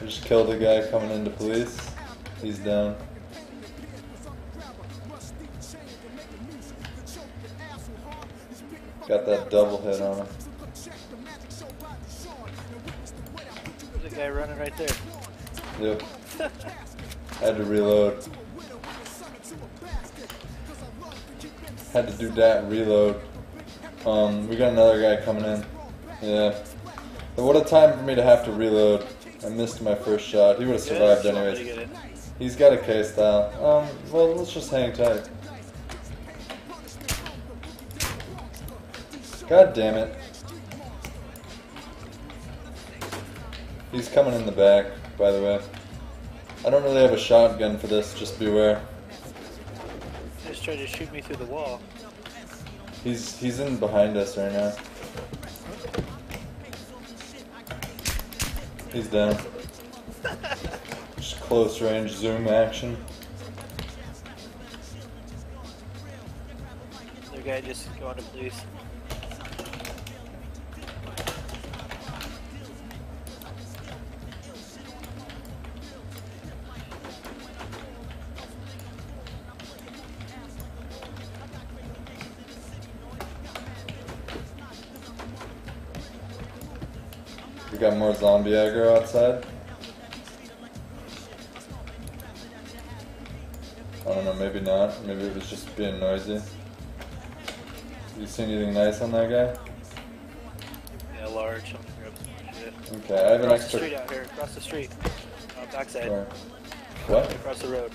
I just killed a guy coming into police. He's down. Got that double hit on him. There's a guy running right there. Yep. Had to reload. Had to do that reload. Um, we got another guy coming in. Yeah. But what a time for me to have to reload. I missed my first shot. He would have survived. Anyways. He's got a K style. Um, well, let's just hang tight. God damn it. He's coming in the back, by the way. I don't really have a shotgun for this, just beware. Just tried to shoot me through the wall. He's he's in behind us right now. He's down. Just close range zoom action. Guy just going to police. We got more zombie aggro outside. I don't know, maybe not. Maybe it was just being noisy. You see anything nice on that guy? Yeah, large. I'm gonna grab some shit. Okay, I have an Across the street out here. Across the street. Uh, backside. Where? What? Across the road.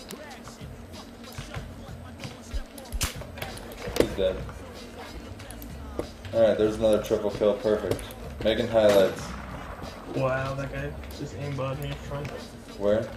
He's dead. Alright, there's another triple kill. Perfect. Making highlights. Wow, that guy just aimbotted me in front. Where?